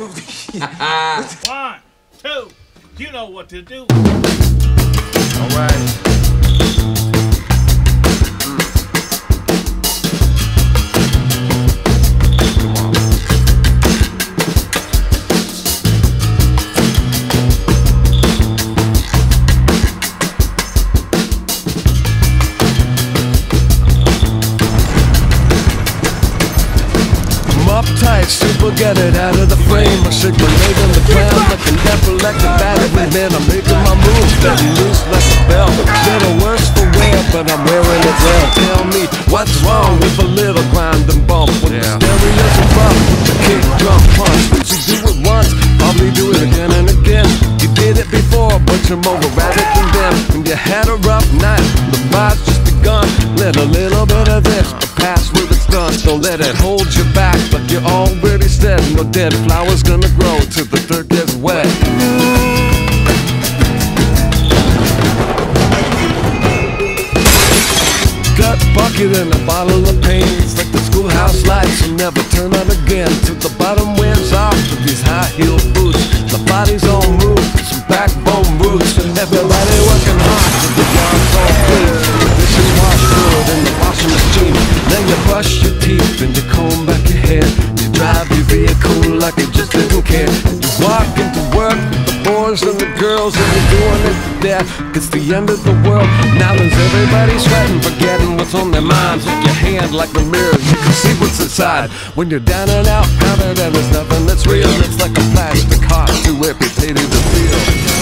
One, two, you know what to do. All right. Uptight, super get it out of the frame. I shake my leg on the ground like an epileptic battery. Man, I'm making my moves, letting loose like a bell. Little worse for wear, but I'm wearing it well. Tell me what's wrong with a little grind and bump when the stereo's a bump with the kick, drum, punch. You do it once, probably do it again and again. You did it before, but you're more erratic than them. When you had a rough night, the ride's just begun. Let a little bit of this, pass where it's done. Don't let it hold you back, like you already said. No dead flowers gonna grow till the dirt gets wet. Gut bucket and a bottle of pain. It's like the schoolhouse lights will never turn on again. Till the bottom wears off with these high heel boots. The body's on and you comb back your hair. You drive your vehicle like you just didn't care. You walk into work with the boys and the girls and you're doing it to death. It's the end of the world. Now there's everybody sweating, forgetting what's on their minds. With your hand like the mirror, you can see what's inside. When you're down and out, powder, and there's nothing that's real. It's like a plastic heart, too amputated to